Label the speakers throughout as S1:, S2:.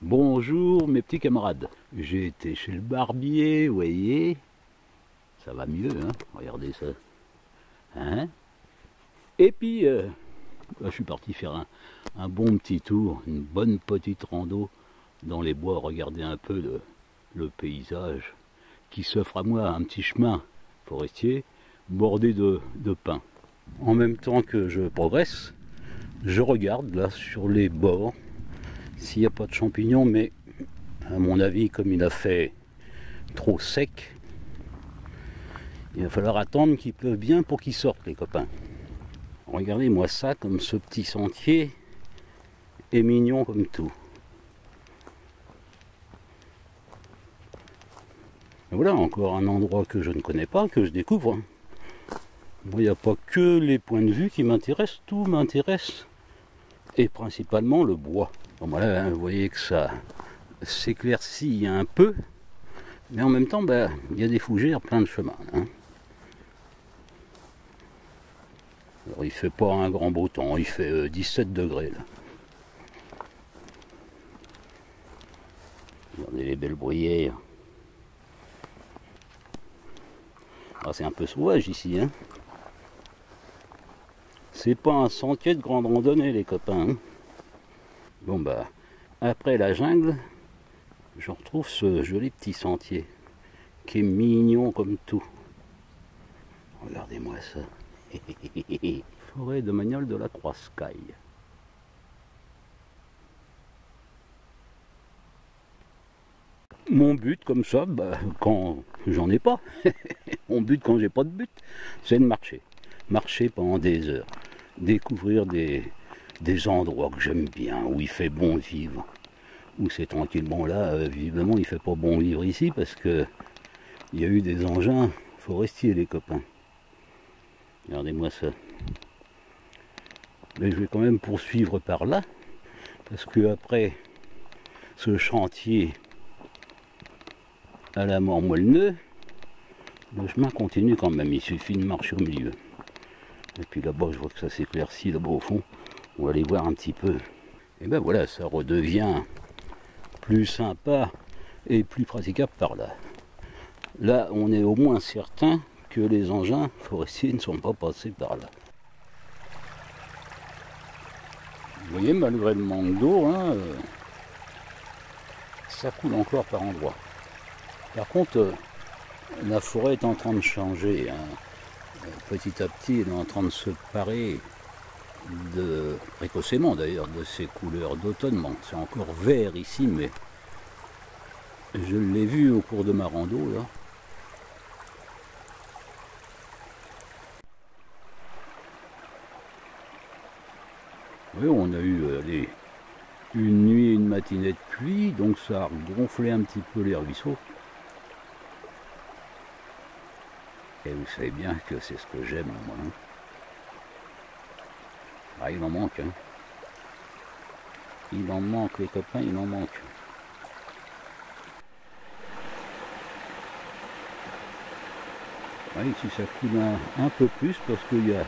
S1: Bonjour mes petits camarades. J'ai été chez le barbier, vous voyez. Ça va mieux, hein Regardez ça. Hein? Et puis, euh, je suis parti faire un, bon petit tour, une bonne petite rando dans les bois, regarder un peu le, paysage qui s'offre à moi, un petit chemin forestier bordé de pins. En même temps que je progresse, je regarde là sur les bords s'il n'y a pas de champignons, mais à mon avis, comme il a fait trop sec, il va falloir attendre qu'il pleuve bien pour qu'ils sortent, les copains. Regardez-moi ça, comme ce petit sentier est mignon comme tout. voilà, encore un endroit que je ne connais pas, que je découvre. Il n'y a pas que les points de vue qui m'intéressent, tout m'intéresse. Et principalement le bois. Bon, voilà, hein, vous voyez que ça s'éclaircit un peu, mais en même temps, ben, il y a des fougères plein de chemins. Hein. Alors, il fait pas un grand beau temps, il fait 17 euh, degrés là. Regardez les belles bruyères. Ah, c'est un peu sauvage ici, hein. C'est pas un sentier de grande randonnée, les copains. Hein. Bon bah, après la jungle, je retrouve ce joli petit sentier qui est mignon comme tout. Regardez-moi ça. Forêt de Magnol de la Croix-Sky. Mon but comme ça, bah, quand j'en ai pas, mon but quand j'ai pas de but, c'est de marcher. Marcher pendant des heures. Découvrir des, des endroits que j'aime bien, où il fait bon vivre, où c'est tranquille. Bon là, euh, visiblement, il fait pas bon vivre ici parce que il y a eu des engins forestiers, les copains. Regardez-moi ça. Mais je vais quand même poursuivre par là, parce que après ce chantier à la mort moelleux, le chemin continue quand même, il suffit de marcher au milieu. Et puis là-bas, je vois que ça s'éclaircit là-bas au fond. On va aller voir un petit peu. Et ben voilà, ça redevient plus sympa et plus praticable par là. Là, on est au moins certain que les engins forestiers ne sont pas passés par là. Vous voyez, malgré le manque d'eau, hein, euh, ça coule encore par endroits. Par contre, euh, la forêt est en train de changer. Hein. Euh, petit à petit, elle est en train de se parer de précocement d'ailleurs de ces couleurs d'automne. c'est encore vert ici, mais je l'ai vu au cours de ma rando. Oui, on a eu euh, une nuit et une matinée de pluie, donc ça a gonflé un petit peu les ruisseaux. Et vous savez bien que c'est ce que j'aime moi. Hein. Ah, il en manque. Hein. Il en manque, les copains, il en manque. Ici ça coule un, peu plus parce qu'il y a,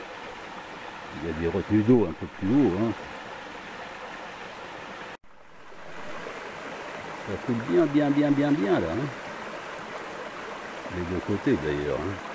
S1: il y a des retenues d'eau un peu plus haut. Hein. Ça coule bien, bien, bien, bien, bien là. Hein. Les deux côtés d'ailleurs. Hein.